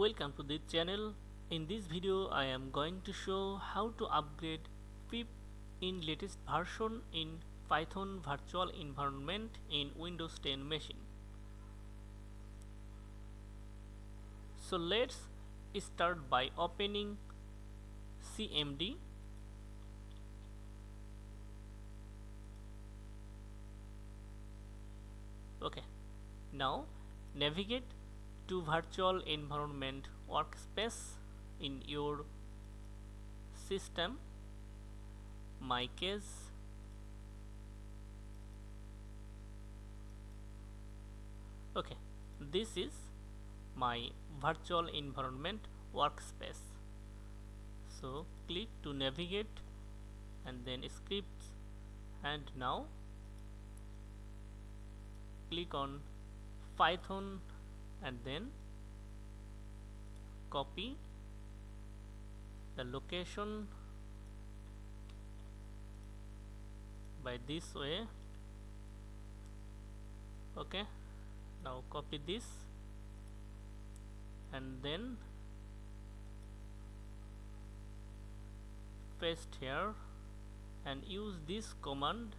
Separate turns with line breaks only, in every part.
welcome to this channel. In this video I am going to show how to upgrade pip in latest version in Python virtual environment in Windows 10 machine. So let's start by opening CMD okay. Now navigate to virtual environment workspace in your system. My case okay this is my virtual environment workspace. So click to navigate and then scripts. And now click on python and then copy the location by this way. Okay now copy this and then paste here and use this command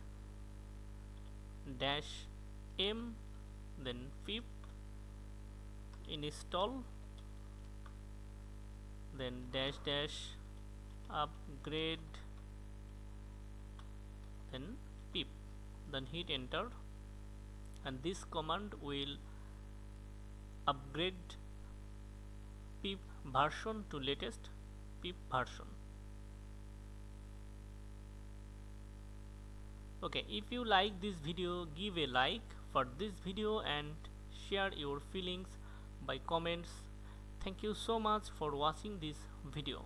dash m then pip install then dash dash upgrade then pip then hit enter and this command will upgrade pip version to latest pip version. Okay if you like this video give a like for this video and share your feelings by comments. Thank you so much for watching this video